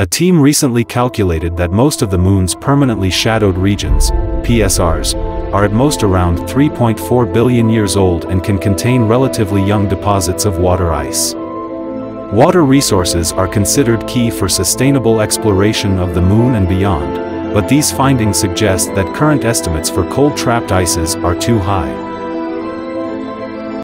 A team recently calculated that most of the moon's permanently shadowed regions, PSRs, are at most around 3.4 billion years old and can contain relatively young deposits of water ice. Water resources are considered key for sustainable exploration of the moon and beyond, but these findings suggest that current estimates for cold-trapped ices are too high.